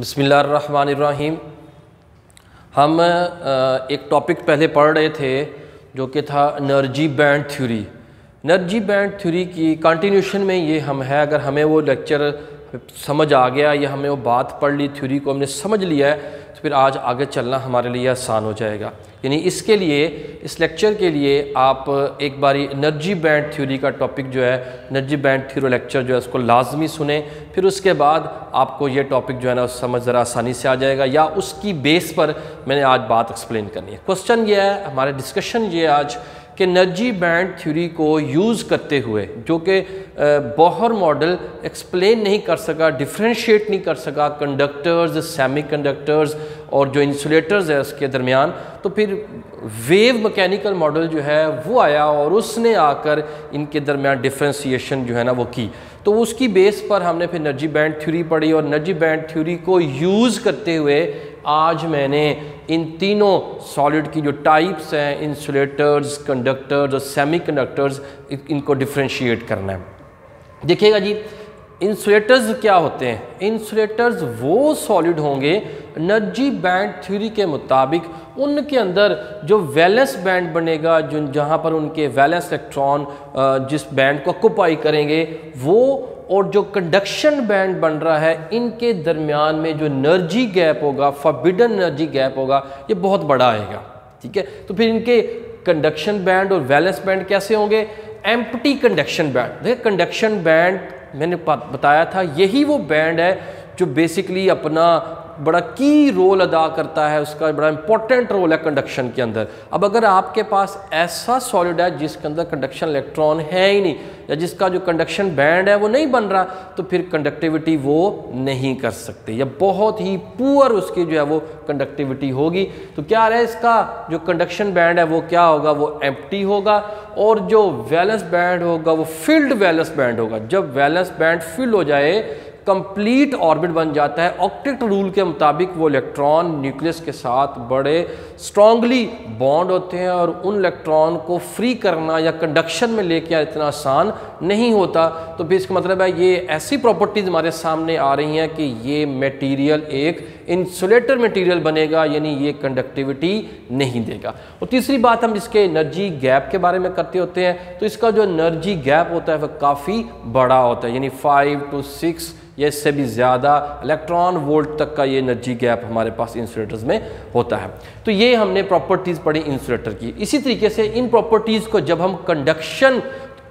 بسم اللہ الرحمن الرحیم۔ ہم ایک ٹاپک پہلے پڑھ رہے تھے جو کہ تھا energy band theory. Energy band theory کی کنٹینیوشن میں یہ ہم ہے، اگر ہمیں وہ لیکچر سمجھ آ گیا یا ہمیں وہ بات پڑھ لی، تھیوری کو ہم نے سمجھ لیا ہے تو پھر آج آگے چلنا ہمارے لیے آسان ہو جائے گا۔ یعنی اس کے لیے، اس لیکچر کے لیے آپ ایک باری انرجی بینڈ تھیوری کا ٹاپک جو ہے انرجی بینڈ تھیورو لیکچر جو ہے، اس کو لازمی سنیں۔ پھر اس کے بعد آپ کو یہ ٹاپک جو ہے نا سمجھ ذرا آسانی سے آ جائے گا۔ یا اس کی بیس پر میں نے آج بات ایکسپلین کرنی ہے۔ کوسچن یہ ہے، ہمارے ڈسکشن یہ آج کہ انرجی بینڈ تھیوری کو یوز کرتے ہوئے، جو کہ بہر ماڈل ایکسپلین نہیں کر سکا ڈفرینشیٹ نہیں کر سکا کنڈکٹرز سیمی کنڈکٹرز اور جو انسولیٹرز ہے اس کے درمیان، تو پھر ویو مکینیکل ماڈل جو ہے وہ آیا اور اس نے آ کر ان کے درمیان ڈفرینسیشن جو ہے نا وہ کی۔ تو اس کی بیس پر ہم نے پھر انرجی بینڈ تھیوری پڑھی اور انرجی بینڈ تھیوری کو یوز کرتے ہوئے آج میں نے ان تینوں سالڈ کی جو ٹائپس ہیں انسولیٹرز کنڈکٹرز اور سیمی کنڈکٹرز ان کو ڈفرینشیٹ کرنا ہے۔ دیکھیے گا جی انسولیٹرز کیا ہوتے ہیں؟ انسولیٹرز وہ سالڈ ہوں گے انرجی بینڈ تھیوری کے مطابق ان کے اندر جو ویلنس بینڈ بنے گا، جو جہاں پر ان کے ویلنس الیکٹران جس بینڈ کو اکوپائی کریں گے، وہ اور جو کنڈکشن بینڈ بن رہا ہے، ان کے درمیان میں جو انرجی گیپ ہوگا فبیڈن انرجی گیپ ہوگا، یہ بہت بڑا آئے گا، ٹھیک ہے؟ تو پھر ان کے کنڈکشن بینڈ اور ویلنس بینڈ کیسے ہوں گے؟ ایمپٹی کنڈکشن بینڈ دیکھیں کنڈکشن بینڈ میں نے بتایا تھا، یہی وہ بینڈ ہے جو بیسکلی اپنا بڑا کی رول ادا کرتا ہے، اس کا بڑا امپورٹنٹ رول ہے کنڈکشن کے اندر۔ اب اگر آپ کے پاس ایسا سالڈ ہے جس کے اندر کنڈکشن الیکٹران ہے ہی نہیں، یا جس کا جو کنڈکشن بینڈ ہے وہ نہیں بن رہا، تو پھر کنڈکٹیوٹی وہ نہیں کر سکتے۔ یا بہت ہی پور اس کی جو ہے وہ کنڈکٹیوٹی ہوگی۔ تو کیا رہے اس کا جو کنڈکشن بینڈ ہے وہ کیا ہوگا؟ وہ ایمپٹی ہوگا۔ اور جو ویلنس بینڈ ہوگا وہ فلڈ ویلنس بینڈ ہوگا۔ جب ویلنس بینڈ فل ہو جائے کمپلیٹ آربٹ بن جاتا ہے۔ آکٹیکٹ رول کے مطابق وہ الیکٹران نیوکلیس کے ساتھ بڑے اسٹرانگلی بانڈ ہوتے ہیں اور ان الیکٹران کو فری کرنا یا کنڈکشن میں لے کے اتنا آسان نہیں ہوتا، تو پھر اس کا مطلب ہے یہ ایسی پراپرٹیز ہمارے سامنے آ رہی ہیں کہ یہ میٹیریل ایک انسولیٹر میٹیریل بنے گا یعنی یہ کنڈکٹیوٹی نہیں دے گا۔ اور تیسری بات ہم اس کے انرجی گیپ کے بارے میں کرتے ہوتے ہیں، تو اس کا جو انرجی گیپ ہوتا ہے وہ کافی بڑا ہوتا ہے یعنی فائیو ٹو سکس یا اس سے بھی زیادہ الیکٹران وولٹ تک کا یہ انرجی گیپ ہمارے پاس انسولیٹرز میں ہوتا ہے۔ تو یہ ہم نے پراپرٹیز پڑھی انسولیٹر کی۔ اسی طریقے سے ان پراپرٹیز کو جب ہم کنڈکشن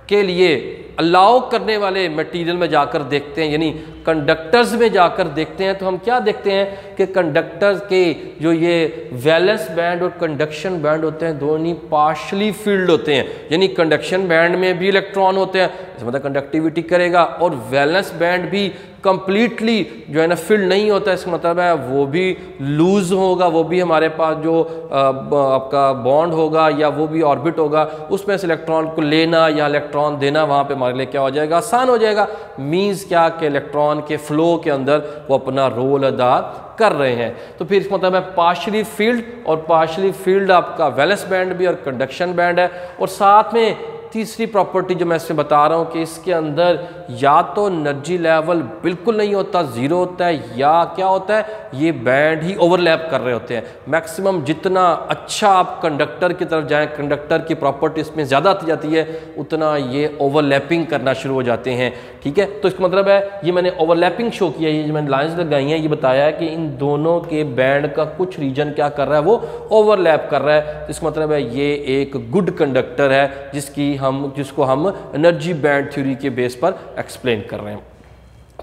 کے لیے الاؤ کرنے والے میٹیریل میں جا کر دیکھتے ہیں یعنی کنڈکٹرز میں جا کر دیکھتے ہیں، تو ہم کیا دیکھتے ہیں کہ کنڈکٹرز کے جو یہ ویلنس بینڈ اور کنڈکشن بینڈ ہوتے ہیں، دونوں پارشلی فیلڈ ہوتے ہیں یعنی کنڈکشن بینڈ میں بھی الیکٹران ہوتے ہیں اس مطلب کنڈکٹیوٹی کرے گا اور ویلنس بینڈ بھی کمپلیٹلی جو ہے نا فلڈ نہیں ہوتا اس کا مطلب ہے وہ بھی لوز ہوگا، وہ بھی ہمارے پاس جو آپ کا بانڈ ہوگا یا وہ بھی آربٹ ہوگا، اس میں سے الیکٹران کو لینا یا الیکٹران دینا وہاں پہ ہمارے لیے کیا ہو جائے گا؟ آسان ہو جائے گا۔ مینز کیا کہ الیکٹران کے فلو کے اندر وہ اپنا رول ادا کر رہے ہیں۔ تو پھر اس مطلب ہے پارشلی فیلڈ اور پارشلی فیلڈ آپ کا ویلس بینڈ بھی اور کنڈکشن بینڈ ہے۔ اور ساتھ میں تیسری پراپرٹی جو میں اس میں بتا رہا ہوں کہ اس کے اندر یا تو انرجی لیول بالکل نہیں ہوتا زیرو ہوتا ہے یا کیا ہوتا ہے، یہ بینڈ ہی اوور لیپ کر رہے ہوتے ہیں۔ میکسیمم جتنا اچھا آپ کنڈکٹر کی طرف جائیں کنڈکٹر کی پراپرٹی اس میں زیادہ آتی جاتی ہے، اتنا یہ اوور لیپنگ کرنا شروع ہو جاتے ہیں۔ ٹھیک ہے؟ تو اس کا مطلب ہے، یہ میں نے اوور لیپنگ شو کیا ہے یہ میں نے لائنز لگائی ہیں، یہ بتایا ہے کہ ان دونوں کے بینڈ کا کچھ ریجن کیا کر رہا ہے، وہ اوور لیپ کر رہا ہے۔ اس کا مطلب ہے، یہ ایک گڈ کنڈکٹر ہے، جس کی ہم جس کو ہم انرجی بینڈ تھیوری کے بیس پر ایکسپلین کر رہے ہیں۔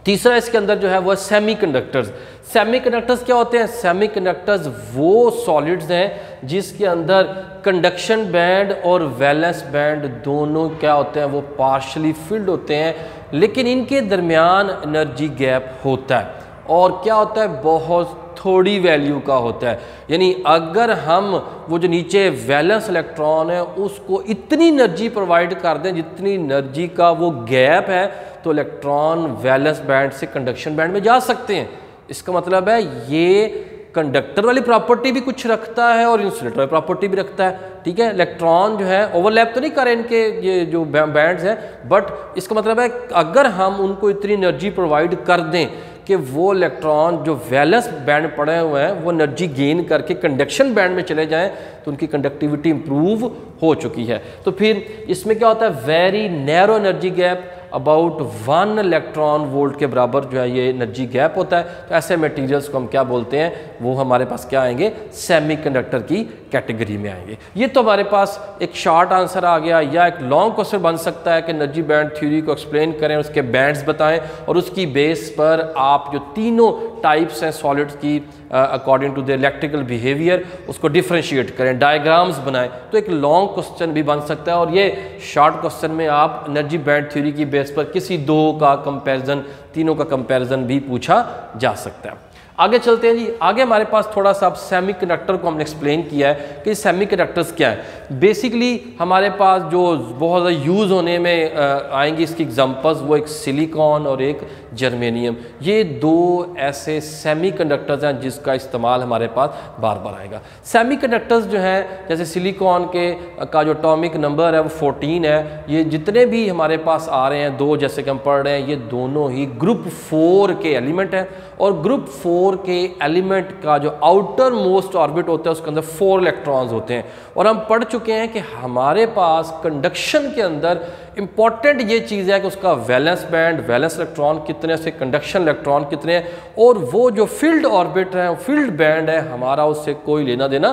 تیسرا اس کے اندر جو ہے وہ سیمی کنڈکٹرز سیمی کنڈکٹرز کیا ہوتے ہیں؟ سیمی کنڈکٹرز وہ سالڈز ہیں جس کے اندر کنڈکشن بینڈ اور ویلنس بینڈ دونوں کیا ہوتے ہیں؟ وہ پارشلی فلڈ ہوتے ہیں، لیکن ان کے درمیان انرجی گیپ ہوتا ہے۔ اور کیا ہوتا ہے؟ بہت تھوڑی ویلیو کا ہوتا ہے یعنی اگر ہم وہ جو نیچے ویلنس الیکٹران ہے اس کو اتنی انرجی پرووائڈ کر دیں جتنی انرجی کا وہ گیپ ہے تو الیکٹران ویلنس بینڈ سے کنڈکشن بینڈ میں جا سکتے ہیں اس کا مطلب ہے یہ کنڈکٹر والی پراپرٹی بھی کچھ رکھتا ہے اور انسولیٹر والی پراپرٹی بھی رکھتا ہے ٹھیک ہے الیکٹران جو ہے اوور لیپ تو نہیں کریں ان کے یہ جو بینڈز ہیں بٹ اس کا مطلب ہے اگر ہم ان کو اتنی انرجی پرووائڈ کر دیں کہ وہ الیکٹران جو ویلنس بینڈ پڑے ہوئے ہیں، وہ انرجی گین کر کے کنڈکشن بینڈ میں چلے جائیں، تو ان کی کنڈکٹیوٹی امپروو ہو چکی ہے۔ تو پھر اس میں کیا ہوتا ہے؟ Very narrow energy gap about one electron volt کے برابر جو ہے یہ انرجی گیپ ہوتا ہے۔ تو ایسے میٹیریلز کو ہم کیا بولتے ہیں؟ وہ ہمارے پاس کیا آئیں گے؟ سیمی کنڈکٹر کی کیٹیگری میں آئیں گے۔ یہ تو ہمارے پاس ایک شارٹ آنسر آ گیا یا ایک لانگ کوشچن بن سکتا ہے کہ انرجی بینڈ تھیوری کو ایکسپلین کریں، اس کے بینڈز بتائیں اور اس کی بیس پر آپ جو تینوں ٹائپس ہیں سالڈ کی according to the electrical behaviour اس کو ڈیفرینشیٹ کریں ڈائیگرامز بنائیں تو ایک لانگ کوشچن بھی بن سکتا ہے اور یہ شارٹ کوشچن میں آپ انرجی بینڈ تھیوری کی بیس پر کسی دو کا کمپیرزن تینوں کا کمپیرزن بھی پوچھا جا سکتا ہے آگے چلتے ہیں جی آگے ہمارے پاس تھوڑا سا اب سیمی کنڈکٹر کو ہم نے ایکسپلین کیا ہے کہ سیمی کنڈکٹرز کیا ہیں بیسکلی ہمارے پاس جو بہت زیادہ یوز ہونے میں آئیں گی اس کی ایگزامپلز وہ ایک سلیکون اور ایک جرمینیم یہ دو ایسے سیمی کنڈکٹرز ہیں جس کا استعمال ہمارے پاس بار بار آئے گا. سیمی کنڈکٹرز جو ہیں، جیسے سلیکون کے کا جو اٹامک نمبر ہے، وہ فورٹین ہے. یہ جتنے بھی ہمارے پاس آ رہے ہیں، دو جیسے کہ ہم پڑھ رہے ہیں، یہ دونوں ہی گروپ فور کے ایلیمنٹ ہیں. اور گروپ فور کے ایلیمنٹ کا جو آؤٹر موسٹ آربٹ ہوتا ہے، اس کے اندر فور الیکٹرانز ہوتے ہیں. اور ہم پڑھ چکے ہیں کہ ہمارے پاس کنڈکشن کے اندر امپورٹنٹ یہ چیز ہے کہ اس کا ویلنس بینڈ ویلنس الیکٹران کتنے سے کنڈکشن الیکٹران کتنے ہیں اور وہ جو فیلڈ آربٹ ہے فیلڈ بینڈ ہے ہمارا اس سے کوئی لینا دینا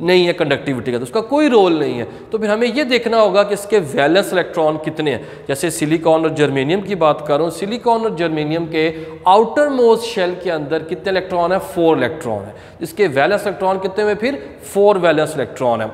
نہیں ہے کنڈکٹیوٹی کا، تو اس کا کوئی رول نہیں ہے۔ تو پھر ہمیں یہ دیکھنا ہوگا کہ اس کے ویلنس الیکٹران کتنے ہیں۔ جیسے سلیکون اور جرمینیم کی بات کروں سلیکون اور جرمینیم کے آؤٹر موسٹ شیل کے اندر کتنے الیکٹران ہیں؟ فور الیکٹران ہیں۔ اس کے ویلنس الیکٹران کتنے میں پھر؟ فور ویلنس الیکٹران ہیں۔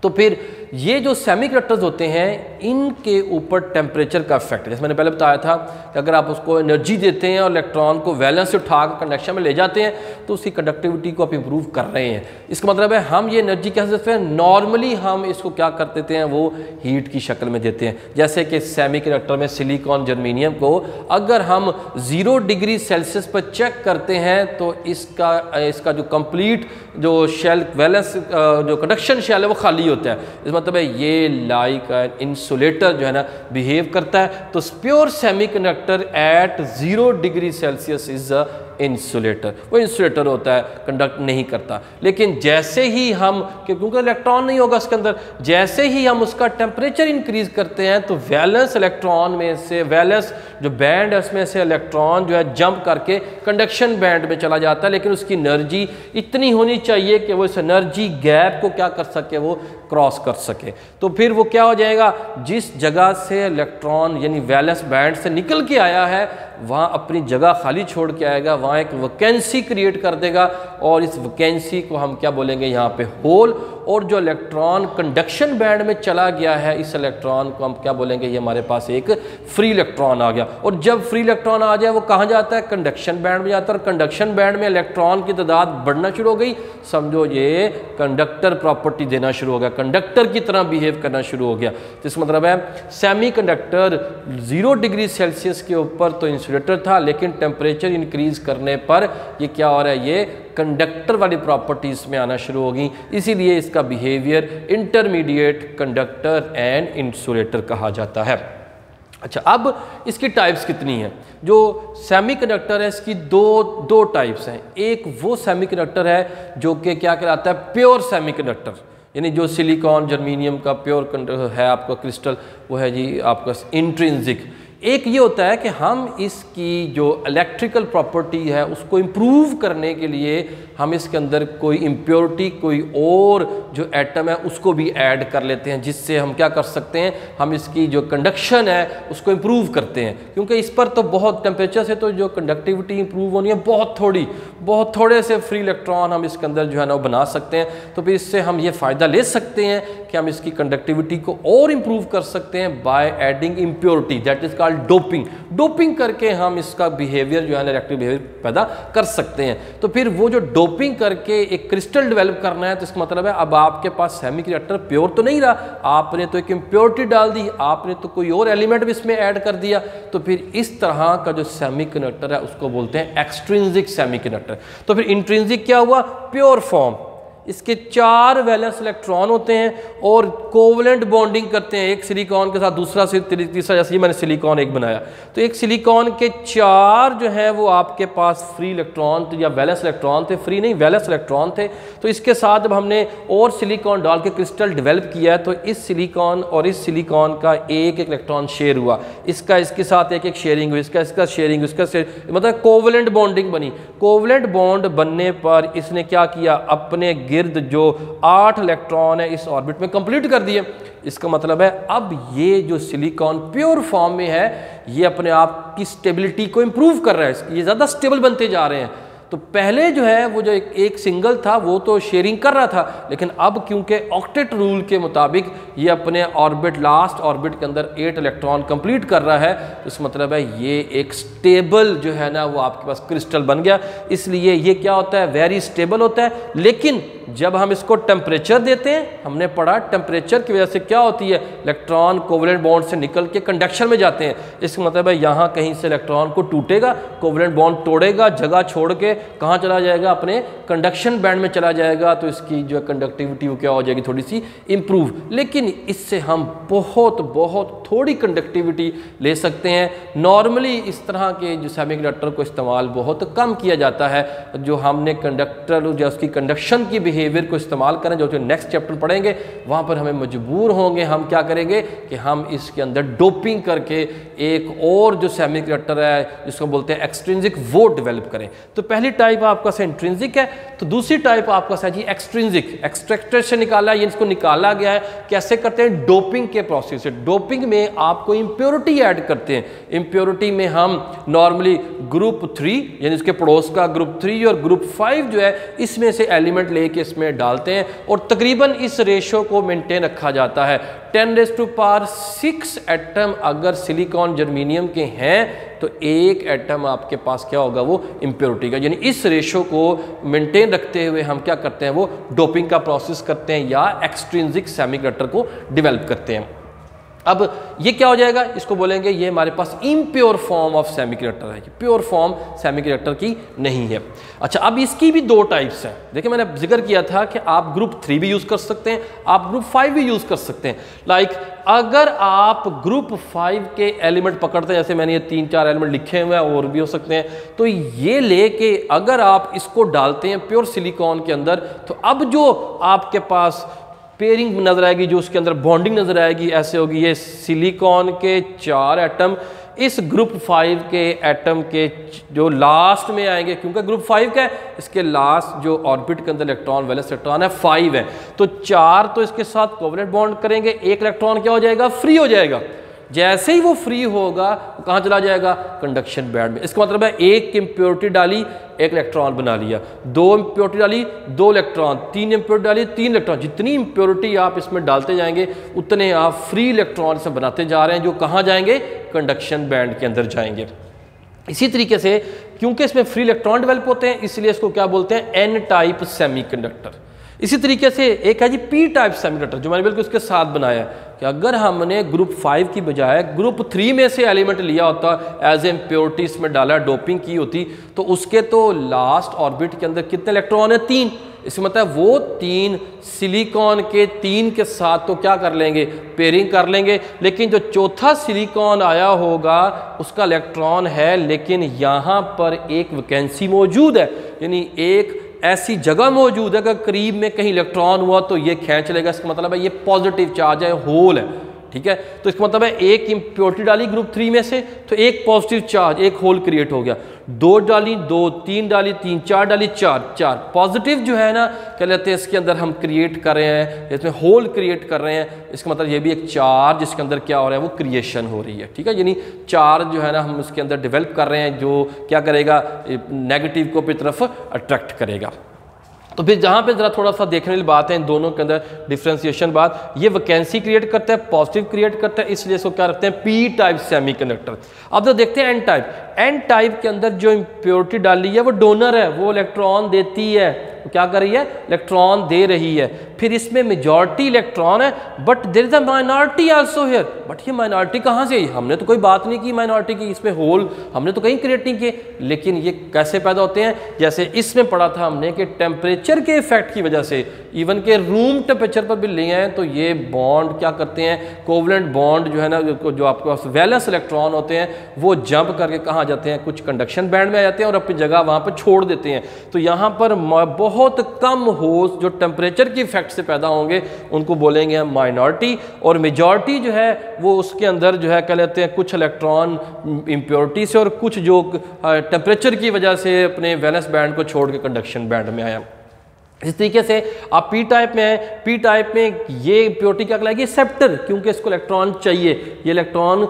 تو پھر یہ جو سیمی کنڈکٹرز ہوتے ہیں، ان کے اوپر ٹیمپریچر کا افیکٹ جیسے میں نے پہلے بتایا تھا کہ اگر آپ اس کو انرجی دیتے ہیں اور الیکٹران کو ویلنس سے اٹھا کر کنڈکشن میں لے جاتے ہیں، تو اس کی کنڈکٹیوٹی کو آپ امپروو کر رہے ہیں۔ اس کا مطلب ہے ہم یہ انرجی کیسے دیتے ہیں؟ نارملی ہم اس کو کیا کر دیتے ہیں؟ وہ ہیٹ کی شکل میں دیتے ہیں۔ جیسے کہ سیمی کنڈکٹر میں سلیکون جرمینیم کو اگر ہم زیرو ڈگری سیلسیس پر چیک کرتے ہیں، تو اس کا اس کا جو کمپلیٹ جو شیل ویلنس جو کنڈکشن شیل ہے وہ خالی ہوتا ہے۔ اس مطلب ہے یہ لائک انسولیٹر جو ہے نا بیہیو کرتا ہے تو pure semiconductor at zero degree Celsius is insulator وہ انسولیٹر ہوتا ہے کنڈکٹ نہیں کرتا. لیکن جیسے ہی ہم، کیونکہ الیکٹران نہیں ہوگا اس کے اندر، جیسے ہی ہم اس کا ٹیمپریچر انکریز کرتے ہیں تو ویلنس الیکٹران میں سے ویلنس جو بینڈ ہے اس میں سے الیکٹران جو ہے جمپ کر کے کنڈکشن بینڈ میں چلا جاتا ہے. لیکن اس کی انرجی اتنی ہونی چاہیے کہ وہ اس انرجی گیپ کو کیا کر سکے، وہ کراس کر سکے. تو پھر وہ کیا ہو جائے گا؟ جس جگہ سے الیکٹران یعنی ویلنس بینڈ سے نکل کے آیا ہے وہاں اپنی جگہ خالی چھوڑ کے آئے گا، وہاں ایک ویکینسی کریٹ کر دے گا اور اس ویکینسی کو ہم کیا بولیں گے؟ یہاں پہ ہول اور جو الیکٹران کنڈکشن بینڈ میں چلا گیا ہے، اس الیکٹران کو ہم کیا بولیں گے؟ یہ ہمارے پاس ایک فری الیکٹران آ گیا۔ اور جب فری الیکٹران آ جائے، وہ کہاں جاتا ہے؟ کنڈکشن بینڈ میں جاتا ہے۔ اور کنڈکشن بینڈ میں الیکٹران کی تعداد بڑھنا شروع ہو گئی۔ سمجھو یہ کنڈکٹر پراپرٹی دینا شروع ہو گیا۔ کنڈکٹر کی طرح بیہیو کرنا شروع ہو گیا۔ تو اس مطلب ہے semiconductor zero degree Celsius کے اوپر تو انسولیٹر تھا لیکن ٹیمپریچر انکریز کرنے پر یہ کیا ہو رہا ہے یہ کنڈکٹر والی پراپرٹیز میں آنا شروع ہوگی اسی لیے اس کا behaviour intermediate conductor and insulator کہا جاتا ہے اچھا اب اس کی ٹائپس کتنی ہیں جو سیمی کنڈکٹر ہے اس کی دو دو ٹائپس ہیں ایک وہ سیمی کنڈکٹر ہے جو کہ کیا کہلاتا ہے پیور سیمی کنڈکٹر یعنی جو سلیکون جرمینیم کا پیور ہے آپ کا کرسٹل وہ ہے جی آپ کا انٹرنزک ایک یہ ہوتا ہے کہ ہم اس کی جو الیکٹریکل پراپرٹی ہے، اس کو امپروو کرنے کے لیے ہم اس کے اندر کوئی امپیورٹی کوئی اور جو ایٹم ہے، اس کو بھی ایڈ کر لیتے ہیں، جس سے ہم کیا کر سکتے ہیں؟ ہم اس کی جو کنڈکشن ہے، اس کو امپروو کرتے ہیں۔ کیونکہ اس پر تو بہت ٹیمپریچر سے تو جو کنڈکٹیوٹی امپروو ہونی ہے، بہت تھوڑی، بہت تھوڑے سے فری الیکٹران ہم اس کے اندر جو ہے نا، وہ بنا سکتے ہیں۔ تو پھر اس سے ہم یہ فائدہ لے سکتے ہیں کہ ہم اس کی کنڈکٹیوٹی کو اور امپروو کر سکتے ہیں by adding impurity that is called doping doping کر کے ہم اس کا بیہیویئر جو ہے نا الیکٹرک بیہیویئر پیدا کر سکتے ہیں۔ تو پھر وہ جو ڈوپنگ کر کے ایک کرسٹل ڈیولپ کرنا ہے تو اس کا مطلب ہے اب آپ کے پاس سیمی کریکٹر پیور تو نہیں رہا آپ نے تو ایک امپیورٹی ڈال دی آپ نے تو کوئی اور ایلیمنٹ بھی اس میں ایڈ کر دیا تو پھر اس طرح کا جو سیمی کنڈکٹر ہے اس کو بولتے ہیں ایکسٹرینزک سیمی کنڈکٹر تو پھر انٹرنزک کیا ہوا پیور فارم اس کے چار ویلنس الیکٹران ہوتے ہیں اور کوولنٹ بونڈنگ کرتے ہیں، ایک سلیکون کے ساتھ، دوسرا تیسرا جیسے میں نے سلیکون ایک بنایا۔ تو ایک سلیکون کے چار جو ہیں، وہ آپ کے پاس فری الیکٹران یا ویلنس الیکٹران تھے۔ فری نہیں ویلنس الیکٹران تھے۔ تو اس کے ساتھ جب ہم نے اور سلیکون ڈال کے کرسٹل ڈیولپ کیا ہے۔ تو اس سلیکون اور اس سلیکون کا ایک ایک الیکٹران شیئر ہوا۔ اس کا، اس کے ساتھ ایک ایک شیئرنگ ہوئی، اس کا اس کا شیئرنگ اس کا مطلب کوولنٹ بونڈنگ بنی۔ کوولنٹ بونڈ بننے پر اس نے کیا کیا؟ اپنے گرد جو آٹھ الیکٹران ہے اس آربٹ میں کمپلیٹ کر دیے۔ اس کا مطلب ہے اب یہ جو سلیکون پیور فارم میں ہے، یہ اپنے آپ کی سٹیبلٹی کو امپروو کر رہا ہے۔ یہ زیادہ سٹیبل بنتے جا رہے ہیں۔ تو پہلے جو ہے وہ جو ایک سنگل تھا، وہ تو شیئرنگ کر رہا تھا، لیکن اب کیونکہ آکٹیٹ رول کے مطابق یہ اپنے آربٹ، لاسٹ آربٹ کے اندر ایٹ الیکٹران کمپلیٹ کر رہا ہے، تو اس مطلب ہے یہ ایک سٹیبل جو ہے نا وہ آپ کے پاس کرسٹل بن گیا۔ اس لیے یہ کیا ہوتا ہے؟ ویری سٹیبل ہوتا ہے، لیکن جب ہم اس کو ٹیمپریچر دیتے ہیں، ہم نے پڑھا ٹیمپریچر کی وجہ سے کیا ہوتی ہے؟ الیکٹران کوولنٹ بونڈ سے نکل کے کنڈکشن میں جاتے ہیں۔ اس کا مطلب ہے یہاں کہیں سے الیکٹران کو ٹوٹے گا کوولنٹ بونڈ توڑے گا، جگہ چھوڑ کے کہاں چلا جائے گا؟ اپنے کنڈکشن بینڈ میں چلا جائے گا۔ تو اس کی جو کنڈکٹیوٹی وہ کیا ہو جائے گی؟ تھوڑی سی امپروو لیکن اس سے ہم بہت بہت تھوڑی کنڈکٹیوٹی لے سکتے ہیں۔ نارملی اس طرح کے جو سیمی کنڈکٹر کو استعمال بہت کم کیا جاتا ہے، جو ہم نے کنڈکٹر جو اس کی کنڈکشن کی بیہیویئر کو استعمال کریں جو نیکسٹ چیپٹر پڑھیں گے، وہاں پر ہمیں مجبور ہوں گے ہم کیا کریں گے کہ ہم اس کے اندر ڈوپنگ کر کے ایک اور جو سیمی کنڈکٹر ہے، جس کو بولتے ہیں ایکسٹرینزک وہ ڈیولپ کریں۔ تو پہلی ٹائپ آپ کا سے انٹرنزک ہے، تو دوسری ٹائپ آپ کا سے جی ایکسٹرنزک ایکسٹریکٹر سے نکالا ہے یہ اس کو نکالا گیا ہے۔ کیسے کرتے ہیں؟ ڈوپنگ کے پروسیس سے۔ ڈوپنگ میں آپ کو امپیورٹی ایڈ کرتے ہیں۔ امپیورٹی میں ہم نارملی گروپ تھری یعنی اس کے پڑوس کا گروپ تھری اور گروپ فائیو جو ہے، اس میں سے ایلیمنٹ لے کے اس میں ڈالتے ہیں اور تقریباً اس ریشو کو مینٹین رکھا جاتا ہے۔ Ten raise to power six atom اگر سلیکون جرمینیم کے ہیں، تو ایک ایٹم آپ کے پاس کیا ہوگا؟ وہ امپیورٹی کا یعنی اس ریشو کو مینٹین رکھتے ہوئے ہم کیا کرتے ہیں؟ وہ ڈوپنگ کا پروسیس کرتے ہیں یا ایکسٹرینزک سیمی کنڈکٹر کو ڈیولپ کرتے ہیں۔ اب یہ کیا ہو جائے گا؟ اس کو بولیں گے یہ ہمارے پاس impure form of semiconductor ہے پیور فارم سیمی کنڈکٹر کی نہیں ہے۔ اچھا اب اس کی بھی دو ٹائپس ہیں۔ دیکھیں، میں نے ذکر کیا تھا کہ آپ گروپ تھری بھی یوز کر سکتے ہیں، آپ گروپ فائیو بھی یوز کر سکتے ہیں۔ لائک اگر آپ گروپ فائیو کے ایلیمنٹ پکڑتے ہیں، جیسے میں نے یہ تین چار ایلیمنٹ لکھے ہوئے ہیں، اور بھی ہو سکتے ہیں، تو یہ لے کے اگر آپ اس کو ڈالتے ہیں پیور سلیکون کے اندر، تو اب جو آپ کے پاس پیرنگ نظر آئے گی، جو اس کے اندر بانڈنگ نظر آئے گی، ایسے ہوگی، یہ سلیکون کے چار ایٹم اس گروپ فائیو کے ایٹم کے جو لاسٹ میں آئیں گے، کیونکہ گروپ فائیو کا ہے، اس کے لاسٹ جو آربٹ کے اندر الیکٹران ویلنس الیکٹران ہے فائیو ہے۔ تو چار تو اس کے ساتھ کوولنٹ بانڈ کریں گے، ایک الیکٹران کیا ہو جائے گا؟ فری ہو جائے گا۔ جیسے ہی وہ فری ہوگا، کہاں چلا جائے گا؟ کنڈکشن بینڈ میں۔ اس کا مطلب ہے ایک امپیورٹی ڈالی، ایک الیکٹران بنا لیا۔ دو امپیورٹی ڈالی، دو الیکٹران تین امپیورٹی ڈالی، تین الیکٹران جتنی امپیورٹی آپ اس میں ڈالتے جائیں گے، اتنے آپ فری الیکٹران سے بناتے جا رہے ہیں، جو کہاں جائیں گے؟ کنڈکشن بینڈ کے اندر جائیں گے۔ اسی طریقے سے، کیونکہ اس میں فری الیکٹران ڈیولپ ہوتے ہیں، اس لیے اس کو کیا بولتے ہیں؟ این ٹائپ سیمی کنڈکٹر اسی طریقے سے ایک ہے جی پی ٹائپ سیمی جو میں نے بالکل اس کے ساتھ بنایا ہے کہ اگر ہم نے گروپ فائیو کی بجائے گروپ تھری میں سے ایلیمنٹ لیا ہوتا ایز اے امپیورٹی اس میں ڈالا ڈوپنگ کی ہوتی، تو اس کے تو لاسٹ آربٹ کے اندر کتنے الیکٹرون ہیں؟ تین۔ اس مطلب وہ تین سلیکون کے تین کے ساتھ تو کیا کر لیں گے؟ پیرنگ کر لیں گے۔ لیکن جو چوتھا سلیکون آیا ہوگا، اس کا الیکٹران ہے، لیکن یہاں پر ایک ویکینسی موجود ہے۔ یعنی ایک ایسی جگہ موجود ہے کہ قریب میں کہیں الیکٹران ہوا تو یہ کھینچ لے گا، اس کا مطلب ہے یہ پازیٹیو چارج ہے ہول ہے۔ ٹھیک ہے؟ تو اس کا مطلب ہے ایک امپیورٹی ڈالی گروپ تھری میں سے، تو ایک پازیٹیو چارج ایک ہول کریٹ ہو گیا۔ دو ڈالی، دو، تین ڈالی، تین، چار ڈالی، چار چار۔ پازیٹیو جو ہے نا، کہہ لیتے ہیں اس کے اندر ہم کریٹ کر رہے ہیں، اس میں ہول کریٹ کر رہے ہیں۔ اس کا مطلب یہ بھی ایک چار جس کے اندر کیا ہو رہا ہے، وہ کریشن ہو رہی ہے۔ ٹھیک ہے؟ یعنی چار جو ہے نا، ہم اس کے اندر ڈیولپ کر رہے ہیں، جو کیا کرے گا نیگیٹیو کو اپنی طرف اٹریکٹ کرے گا۔ تو پھر جہاں پہ ذرا تھوڑا سا دیکھنے والی بات ہے، ان دونوں کے اندر ڈفرینسیشن بات۔ یہ ویکینسی کریٹ کرتا ہے پازیٹیو کریٹ کرتا ہے، اس لیے اس کو کیا رکھتے ہیں؟ پی ٹائپ سیمی کنڈکٹر اب تو دیکھتے ہیں این ٹائپ این ٹائپ کے اندر جو امپیورٹی ڈالی ہے، وہ ڈونر ہے، وہ الیکٹران دیتی ہے۔ وہ کیا کر رہی ہے؟ الیکٹران دے رہی ہے۔ پھر اس میں میجورٹی الیکٹران ہے but there is a minority also here but یہ مائنارٹی کہاں سے آئی؟ ہم نے تو کوئی بات نہیں کی مائنارٹی کی، اس میں ہول ہم نے تو کہیں کریٹ نہیں کیے۔ لیکن یہ کیسے پیدا ہوتے ہیں؟ جیسے اس میں پڑھا تھا ہم نے کہ ٹیمپریچر کے افیکٹ کی وجہ سے ایون کہ روم ٹیمپریچر پر بھی لے ہیں تو یہ بانڈ کیا کرتے ہیں؟ کوولنٹ بانڈ جو ہے نا، جو آپ کے پاس ویلنس الیکٹران ہوتے ہیں، وہ جمپ کر کے کہاں جاتے ہیں؟ کچھ کنڈکشن بینڈ میں آ جاتے ہیں اور اپنی جگہ وہاں پہ چھوڑ دیتے ہیں۔ تو یہاں پر بہت بہت کم ہوس جو ٹیمپریچر کی افیکٹ سے پیدا ہوں گے، ان کو بولیں گے ہم مائنورٹی اور میجورٹی جو ہے وہ اس کے اندر جو ہے، کہہ لیتے ہیں کچھ الیکٹران امپیورٹی سے اور کچھ جو ٹیمپریچر کی وجہ سے اپنے ویلنس بینڈ کو چھوڑ کے کنڈکشن بینڈ میں آیا۔ اس طریقے سے آپ پی ٹائپ میں ہیں پی ٹائپ میں یہ پیورٹی کیا کہلائے گی؟ سیپٹر کیونکہ اس کو الیکٹران چاہیے۔ یہ الیکٹران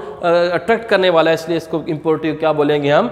اٹریکٹ کرنے والا ہے، اس لیے اس کو امپیورٹی کیا بولیں گے ہم؟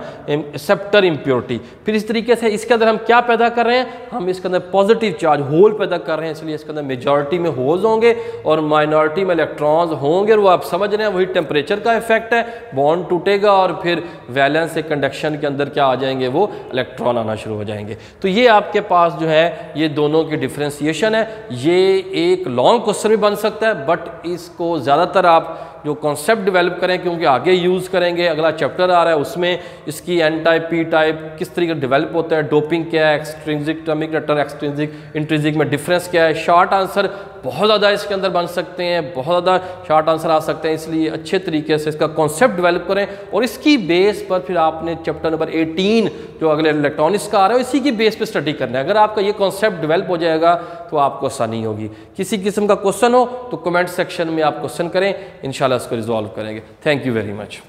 سیپٹر امپیورٹی پھر اس طریقے سے اس کے اندر ہم کیا پیدا کر رہے ہیں؟ ہم اس کے اندر پازیٹیو چارج ہول پیدا کر رہے ہیں، اس لیے اس کے اندر میجورٹی میں ہولز ہوں گے اور مائنورٹی میں الیکٹرانز ہوں گے۔ اور وہ آپ سمجھ رہے ہیں، وہی ٹیمپریچر کا افیکٹ ہے۔ بانڈ ٹوٹے گا اور پھر ویلنس سے کنڈکشن کے اندر کیا آ جائیں گے؟ وہ الیکٹران آنا شروع ہو جائیں گے۔ تو یہ آپ کے پاس جو ہے، یہ یہ دونوں کی ڈیفرینسیشن ہے۔ یہ ایک لانگ کوسچن بھی بن سکتا ہے بٹ اس کو زیادہ تر آپ جو کانسیپٹ ڈیولپ کریں کیونکہ آگے یوز کریں گے، اگلا چیپٹر آ رہا ہے، اس میں اس کی این ٹائپ پی ٹائپ کس طریقے ڈیولپ ہوتا ہے ڈوپنگ کیا ہے ایکسٹرنزک ٹرمک ریٹر ایکسٹرنزک انٹرنزک میں ڈفرینس کیا ہے۔ شارٹ آنسر بہت زیادہ اس کے اندر بن سکتے ہیں، بہت زیادہ شارٹ آنسر آ سکتے ہیں، اس لیے اچھے طریقے سے اس کا کانسیپٹ ڈیولپ کریں۔ اور اس کی بیس پر پھر آپ نے چیپٹر نمبر ایٹین جو اگلے الیکٹرانکس کا آ رہا ہے، اسی کی بیس پہ اسٹڈی کرنا ہے۔ اگر آپ کا یہ کانسیپٹ ڈیولپ ہو جائے گا تو آپ کو آسانی ہوگی۔ کسی قسم کا کوشچن ہو تو کمنٹ سیکشن میں آپ کوشچن کریں۔ انشاءاللہ اس کو ریزالو کریں گے. Thank you very much